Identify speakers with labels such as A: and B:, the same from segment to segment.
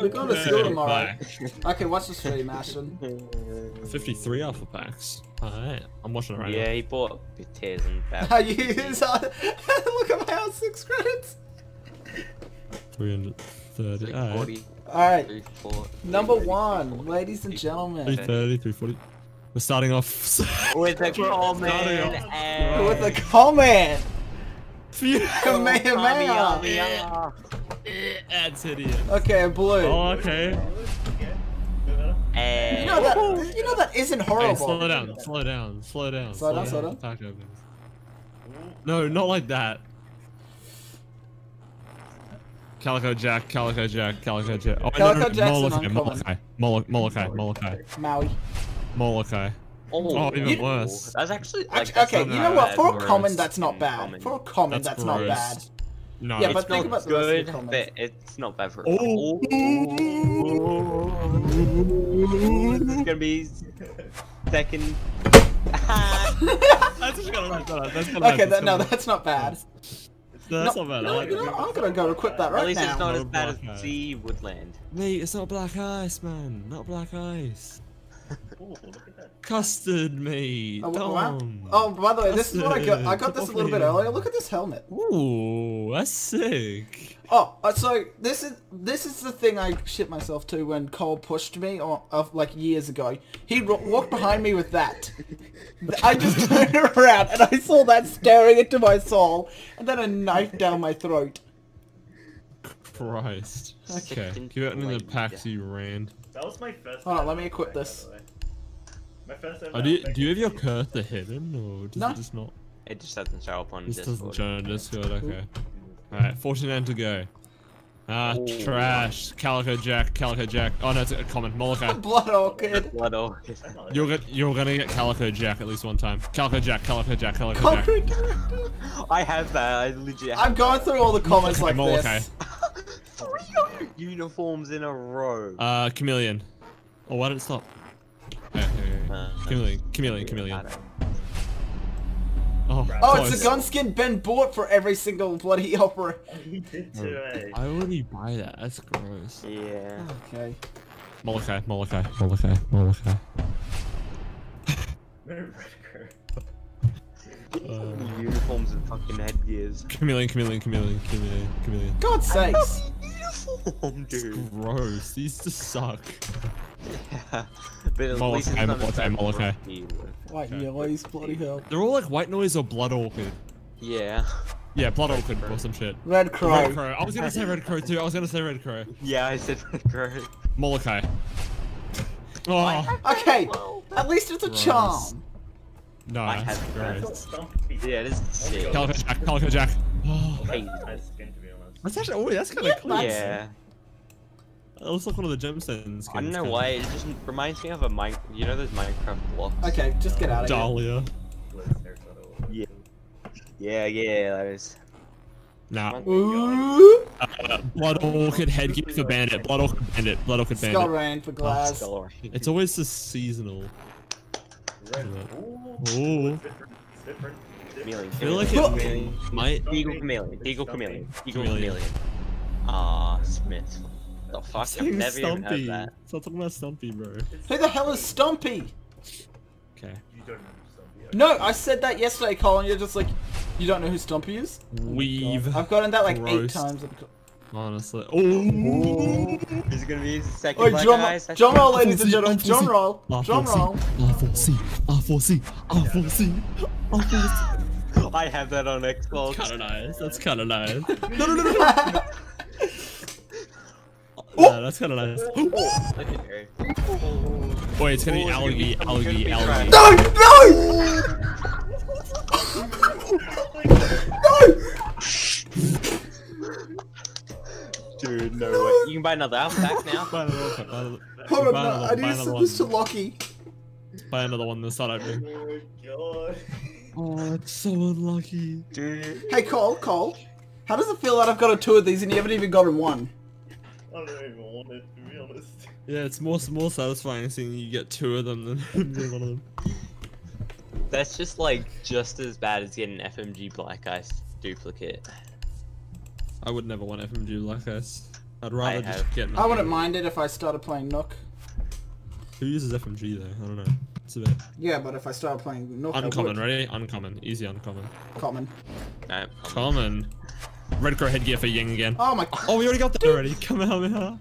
A: We're going to school
B: Okay,
A: tomorrow.
B: bye.
A: Okay, watch the stream, Ashton.
B: 53 alpha packs. Alright, I'm watching it right
C: Yeah, he bought tears and bad.
A: Are you Look at my house, six credits.
B: now. 330. Alright.
C: 340,
A: Alright,
C: 340.
A: number one, ladies and gentlemen.
B: 330, 340. We're starting off.
C: With a comment and...
A: With a comment.
B: Phew.
A: Kamehameha.
B: That's idiot.
A: Okay, blue.
B: Oh, okay.
C: and...
A: You know that. You know that isn't
B: Hey,
A: horrible.
B: slow down, slow down, slow down.
A: Slow down, slow down.
B: Pack opens. No, not like that. Calico Jack, Calico Jack, Calico Jack. Oh,
A: Calico
B: no, no,
A: Jack's an
B: Molokai. Molokai, Molokai, Molokai,
A: Maui.
B: Molokai.
C: Oh,
B: Oh, even
A: You-
B: worse.
C: That's actually... Like,
A: Actually,
C: that's
A: okay, you know what? For a common, that's not bad.
C: common.
A: For a common,
B: That's
A: that's, not bad.
B: No.
A: Yeah,
C: It's
A: but think
C: not
A: about the rest of the
C: good, but it's not bad for...
B: Oh.
C: This is gonna be second.
B: That's just gonna that's not that's not
A: Okay, that, no, that's not bad.
B: No, that's
A: No,
B: not bad.
A: you
B: I
A: know,
B: like
A: you know,
B: it.
A: I'm gonna go equip that right now.
C: At least
A: now.
C: it's not as bad as Sea Woodland.
B: Mate, it's not black ice, man. Not black ice. Custard, mate.
A: Oh, wow.
B: Dumb.
A: oh, by the way, this is what I got. I got this a little bit earlier. Look at this helmet.
B: Ooh, that's sick.
A: Oh, uh, so this is this is the thing I shit myself to when Cole pushed me, or of like years ago. He walked behind me with that. I just turned around and I saw that staring into my soul, and then a knife down my throat.
B: Christ. Okay,
C: Second
B: get in the
C: blade.
B: packs, you ran.
D: That was my first.
A: Hold on, let me equip this.
D: by the way. My first ever.
B: Oh, do you, do you have your Curtha hidden, or does
A: No.
B: it just not?
C: It just doesn't show up on
B: This doesn't
C: Discord.
B: show on Discord, okay. Alright, 49 to go. Ah,
C: Ooh.
B: trash. Calico Jack, Calico Jack. Oh no, it's a comment. Molokai.
A: Blood orchid.
C: Blood orchid.
B: You're, go- you're gonna get Calico Jack at least one time. Calico Jack, Calico Jack, Calico Jack.
A: Concrete.
C: I have that. I legit.
A: I'm
C: Have
A: going through all the comments like
B: Molokai.
A: this.
C: Three uniforms in a row.
B: Uh, Chameleon. Oh, why did it stop? Okay, okay, okay.
C: Uh,
B: Chameleon, Chameleon, Chameleon. Oh,
A: Oh,
B: close.
A: it's a gun skin Ben bought for every single bloody opera.
D: He did too, eh?
B: I already buy that. That's gross.
C: Yeah.
A: Okay.
B: Molokai, Molokai, Molokai, Molokai.
D: No, Redcar.
B: Uh,
C: Uniforms and fucking headgears.
B: chameleon, chameleon, chameleon, chameleon, chameleon.
A: God's sakes.
C: Uniform, dude.
B: Gross. These just suck.
C: Yeah. But at
B: Molokai,
C: least it's not as
B: Molokai,
C: bad
B: Molokai.
C: Rocky.
A: White
B: Okay.
A: yellows, bloody hell.
B: They're all like white noise or blood orchid.
C: Yeah.
B: Yeah, blood orchid or some shit.
A: Red crow.
B: Red crow. I was gonna say red crow too. I was gonna say red crow.
C: Yeah, I said red crow.
B: Molokai. Oh
A: Okay, at least it's a
B: Gross.
A: charm.
B: no,
C: I
B: that's
C: had
B: gross.
C: Yeah, it is sick.
B: Calico Jack, Calico Jack. Oh,
C: Hey.
B: That's actually. Oh, that's kind of cool.
C: Yeah.
B: That looks like one of the gemstones.
C: I don't know why, it just reminds me of a Mine. You know those Minecraft blocks?
A: Okay, just get out of here.
B: Dahlia.
D: Blitz haircut or whatever.
C: Yeah. Yeah, yeah, those.
B: Nah.
A: Ooh,
B: Uh, blood orchid headgear for bandit. Blood orchid bandit. Blood orchid Bandit. Skull.
A: Rain for glass.
C: Skull Ring.
B: It's always the seasonal. Yeah.
D: Ooh.
B: Ooh.
D: It's different. It's
C: Chameleon.
B: I feel like
C: chameleon.
B: it might.
C: Eagle chameleon. Eagle chameleon. Eagle
B: Chameleon.
C: chameleon. Ah, Smith. The fuck? I've
B: Saying
C: never even heard
B: Stumpy.
C: that.
B: Stop talking about Stumpy, bro.
A: Who the hell is Stumpy?
B: Okay.
D: You don't know stuff.
A: No, I said that yesterday, Colin. You're just like, you don't know who Stumpy is?
B: Weave.
A: I've gotten that like eight times.
B: Honestly. Oh.
C: Is it gonna be his second
A: Oh,
C: black
A: drum,
C: eye?
A: drum roll, ladies and
B: Full
A: gentlemen.
B: C,
A: Drum
B: full
A: roll. Drum
B: full C.
A: roll.
B: R4C. R4C. R4C. R4C.
C: I have that on Xbox.
B: Kinda nice. That's kinda nice. No, no, no, no, no. Yeah, that's kinda nice.
C: Legendary.
B: Wait, it's gonna be
C: Oh,
B: algae,
C: it's gonna be-
B: algae,
C: it's
B: algae.
A: No! No!
C: Dude, no way. You can buy another album back now.
B: Buy another one, buy another-
A: Hold on, no, I need to send this to Lockie.
B: Buy another one this side opening.
D: Oh my god.
B: Oh, it's so unlucky.
C: Dude.
A: Hey, Cole, Cole. How does it feel that I've got a two of these and you haven't even gotten one?
D: I don't even want it, to be honest.
B: Yeah, it's more more satisfying seeing you get two of them than than one of them.
C: That's just like just as bad as getting an FMG Black Ice duplicate.
B: I would never want FMG Black Ice. I'd rather
C: I
B: just
C: have.
B: get.
A: I wouldn't mind it if I started playing Nøkk.
B: Who uses FMG though? I don't know. It's a bit
A: Yeah, but if I start playing Nøkk,
B: uncommon.
A: I.
B: Ready? Uncommon. Easy uncommon.
A: Common.
C: No,
B: Common. Red crow headgear for Ying again.
A: Oh my.
B: Oh, we already got that already. Come out, man.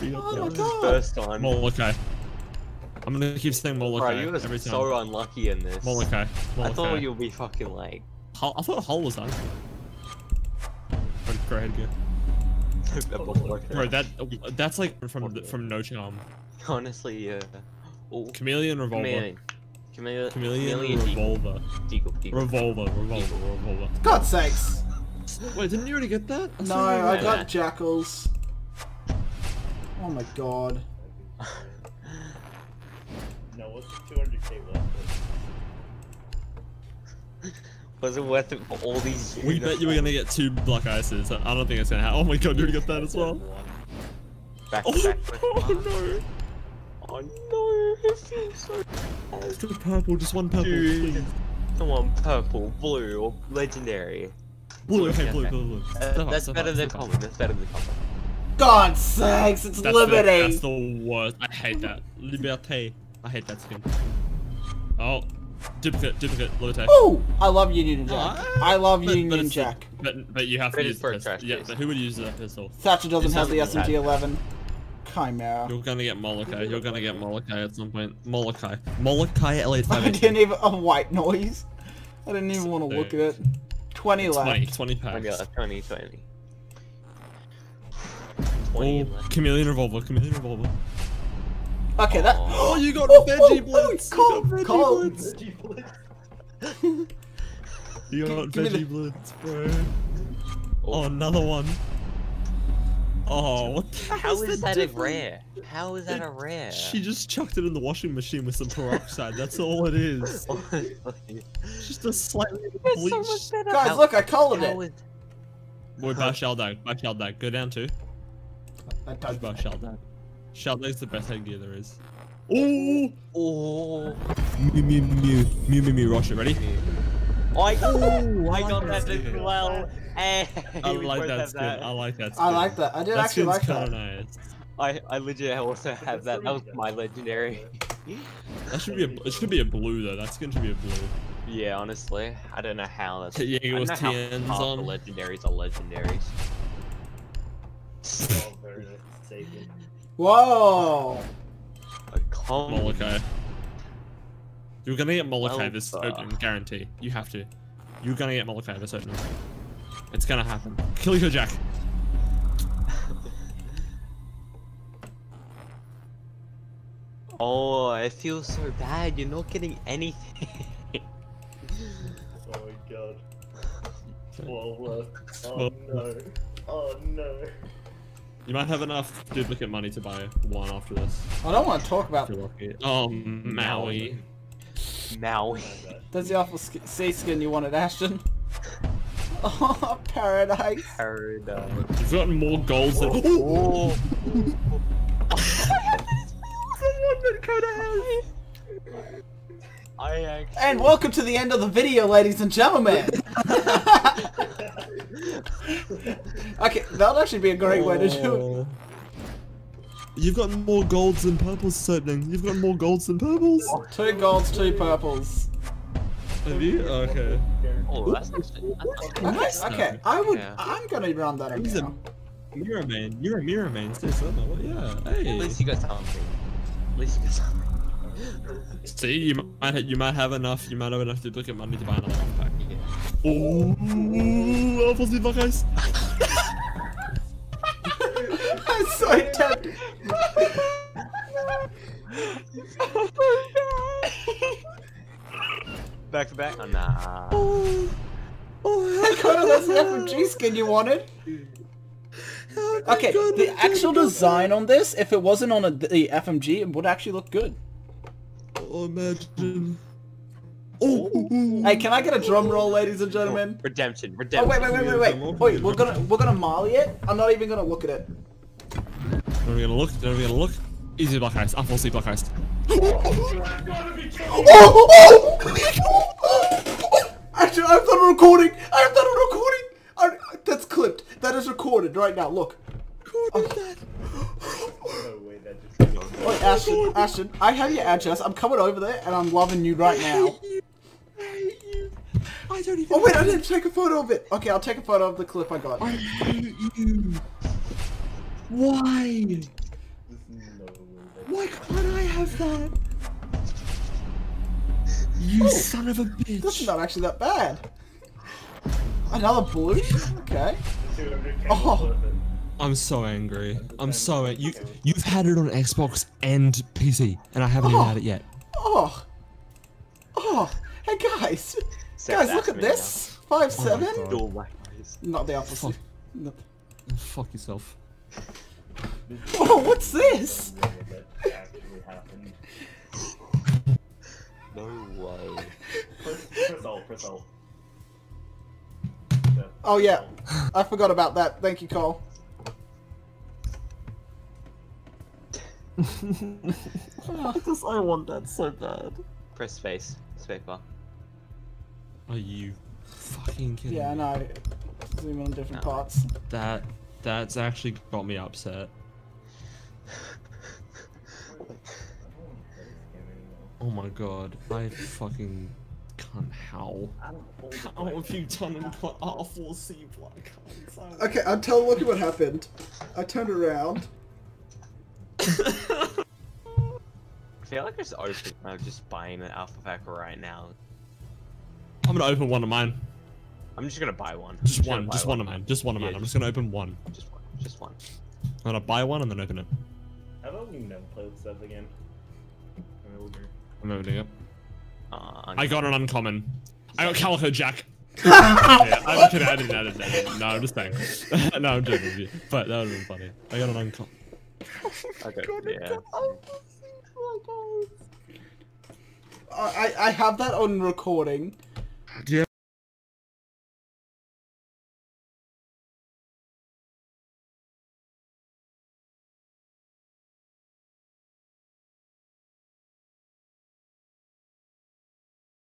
B: We got
A: Oh my
B: that.
A: god.
C: First one.
B: Molokai. I'm gonna keep saying
C: Bro,
B: Molokai
C: you were
B: every time.
C: so unlucky in this.
B: Molokai.
C: I thought you'd be fucking like.
B: Hull, I thought Hull was on. Red crow headgear. Bro, that that's like from the- from No Charm.
C: Honestly, yeah. Oh,
B: Chameleon revolver.
C: chameleon. Chameleon.
B: Chameleon,
C: chameleon
B: revolver.
C: Deagle, deagle.
B: Revolver. Revolver. Revolver.
A: God's sakes.
B: Wait, didn't you already get that? I
A: No, I got
C: that.
A: jackals. Oh my god.
D: No, what's the 200k left?
C: Was it worth it for all these?
B: We bet you were gonna get two black ices. I don't think it's gonna happen. Oh my god, you already got that as well.
C: Back,
B: Oh,
C: back,
B: oh no.
C: Oh no, it so.
B: Just purple, just one purple,
C: Dude.
B: please.
C: Come on, purple, blue, or legendary.
B: Blue, okay,
C: Okay,
B: blue, blue, blue.
C: Uh,
B: Step up,
C: that's
B: step
C: better
B: up,
C: than
B: step
C: common. That's better than common.
A: God's sakes, it's
B: That's the,
A: Liberty.
B: that's the worst. I hate that. Liberté. I hate that skin. Oh, duplicate, duplicate, Liberté.
A: Oh, I love Union Jack.
B: Ah,
A: I love
B: but- but
A: Union
B: it's the-
A: Jack.
B: But but you have
C: But
B: to use
C: for
B: the
C: a
B: pistol. Yeah, but who would use that pistol?
A: Thatcher doesn't
B: It's
A: have the
B: not.
A: SMG-11. Chimera.
B: You're gonna get Molokai. You're gonna get Molokai at some point. Molokai. Molokai L8
A: I didn't even a white noise. I didn't even want to look at it. 20 left.
B: 20, 20
C: 20 left, 20, 20. 20
B: Oh,
C: left.
B: chameleon revolver, chameleon revolver.
A: Okay, that.
B: Oh, you got
A: Oh,
B: veggie
A: oh, oh,
B: blitz.
A: cold,
B: you got veggie
A: cold.
B: blitz.
D: Veggie
B: You got
A: Give me the-
B: veggie blitz, bro. Oh, oh another one. Oh, what the
C: How
B: hell
C: is that a rare? How is that a rare?
B: She just chucked it in the washing machine with some peroxide. That's all it is. Just a slightly
C: That's so much better.
A: Guys,
C: How-
A: look, I colored
C: how
A: it.
C: is-
B: Boy, buy Shaldag. Buy Shaldag. Go down two.
A: I
B: Just
A: don't-
B: buy Shaldag. Shaldag's the best headgear there is. Oh!
C: Oh.
B: Mew mew mew mew mew mew. Rush it. Ready?
C: Oh, I,
B: Ooh,
C: I
B: I
C: got
B: like
C: that as well. Eh, hey,
B: I like that skin. I like that skin.
A: I like that. I did
B: That
A: actually like
B: kinda
A: that.
B: nice.
C: I, I legit also have that. That was my legendary.
B: That should be a. It should be a blue though. That skin should be a blue.
C: Yeah, honestly, I don't know how that's.
B: Yeah, it was
C: don't know how
B: TNs
C: half
B: on.
C: the legendaries are legendaries.
D: Oh, very nice. Save it.
A: Whoa!
C: A common.
B: Molokai. You're gonna get Molokai
C: Well,
B: this
C: uh,
B: opening, guarantee. You have to. You're gonna get Molokai this opening. It's gonna happen. Kill your Jack.
C: Oh, I feel so bad. You're not getting anything.
D: Oh my god. 12 left. Oh no. Oh no.
B: You might have enough duplicate money to buy one after this.
A: I don't want to talk about.
B: If you're. Oh, Maui.
C: Maui.
D: My.
A: That's the awful sk- sea skin you wanted, Ashton. Oh, paradise.
C: Paradise.
B: You've gotten more goals than.
C: Oh. I actually.
A: And welcome to the end of the video, ladies and gentlemen. okay, that would actually be a great way to do it.
B: Oh. You've got more golds than purples this opening. You've got more golds than purples.
A: Two golds, two purples.
B: Have you? Okay.
C: Oh, that's actually. That's
A: Okay,
B: Nice,
A: okay.
B: though.
A: I would.
C: Yeah.
A: I'm gonna run that
B: He's a
A: now.
B: mirror man. You're a mirror man. Stay summer. What? Yeah.
C: At least you got something. At least you got something.
B: See, you might you might have enough. You might have enough duplicate money to buy another one pack.
C: Yeah.
B: Oh, Alphonse die Wachheis.
A: I'm so tempted.
C: back to back? Oh, nah.
A: I got it. That's the FMG skin you wanted. Okay, the actual design on this, if it wasn't on a, the FMG, it would actually look good.
B: Oh, imagine. Oh.
A: Hey, can I get a drum roll, ladies and gentlemen?
C: Redemption. redemption.
A: Oh
C: Redemption.
A: wait, wait, wait, wait, wait. Wait, we're gonna we're gonna molly it. I'm not even gonna look at it.
B: Are we gonna look? Are we gonna look? Easy black ice. Unfull sea black ice.
A: Oh oh, oh, oh, oh! Actually, I've done a recording. I've done a recording. I, that's clipped. That is recorded right now. Look.
B: recorded that.
D: Way that just
A: Wait, Ashton, Ashton, I have your address. I'm coming over there and I'm loving you right now.
B: I hate you. I don't even.
A: Oh wait, I didn't take a photo of it. Okay, I'll take a photo of the clip I got.
B: I hate you. Why?
D: No
B: Why can't I have that? You oh, son of a bitch.
A: That's not actually that bad. Another blue? Okay.
D: I'm
A: Oh.
D: oh.
B: I'm so angry. I'm so ang- you. You've had it on Xbox and PC, and I haven't
A: Oh.
B: even had it yet.
A: Oh. Oh. Hey guys.
C: Set
A: Guys, look at this. Five oh seven.
B: God.
C: now. Dual black eyes.
A: Not the opposite.
B: Fuck.
A: Not-
B: Oh, fuck yourself.
A: Oh, what's this?
D: that actually happened.
C: No way.
D: Press, press all, press all.
A: Oh yeah. I forgot about that. Thank you, Cole.
B: I want that so bad.
C: Press space. Spacebar.
B: Are you fucking kidding
A: Yeah, I know. Zoom in different
C: No.
A: parts.
B: That that's actually got me upset. Oh my god, I fucking can't howl. How have you done and got R4C black cards?
A: Okay, I'll tell look at what happened. I turned around.
C: I feel like I just open. I'm just buying an alpha pack right now.
B: I'm gonna open one of mine.
C: I'm just gonna buy one.
B: Just
C: I'm
B: one, just one of mine, just one of
C: Yeah,
B: mine. I'm just gonna open one.
C: Just one. Just one.
B: I'm gonna buy one and then open it.
D: How about we never play with stuff again? I'm older.
B: I'm opening it.
C: Uh,
B: I got an uncommon. I got Calico Jack. yeah, I'm kidding. I didn't. I didn't. I didn't. No, I'm just saying. no, I'm joking with you. But that would have been funny. I got an uncommon.
C: Okay, yeah.
A: I I have that on recording.
B: Do you